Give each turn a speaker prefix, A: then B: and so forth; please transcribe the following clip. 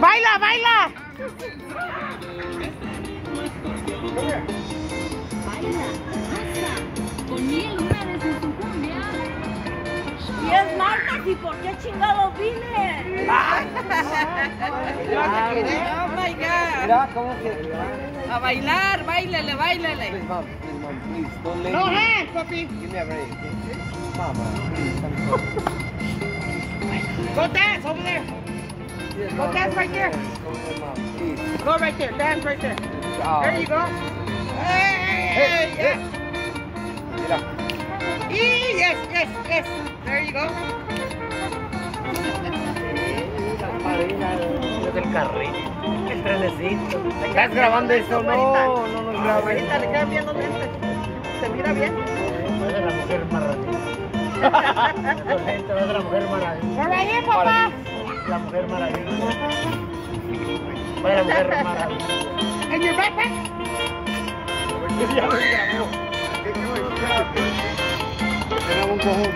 A: Baila, baila.
B: Baila, con cumbia.
C: Y es martes, ¿y por qué chingados vine?
D: Oh my God.
E: Mira, ¿cómo que?
D: A bailar, bailale, bailale.
E: Please, mom, please, mom, please, don't let
A: No hands, papi.
E: Give me a break. Mama, please, I'm sorry.
A: Go dance over there.
E: Yes,
A: Go dance right there.
E: Go
A: right there. Dance right there.
E: Oh.
A: There you go. Hey, hey, hey, yeah.
E: Mira.
A: Y yes, yes, yes. There you go.
F: Es el carrito, el trenecito.
E: ¿Estás grabando eso? No, no nos grabes.
A: Ahorita le quedan bien lentes. Se mira bien.
F: Es de la mujer Es la mujer maravilla.
A: Papá.
F: La mujer maravilla. La mujer maravilla.
E: Ya grabó. Tenemos un cojón.